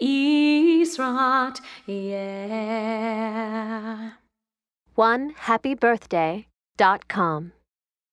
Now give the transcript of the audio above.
Israat, yeah. One happy birthday dot com.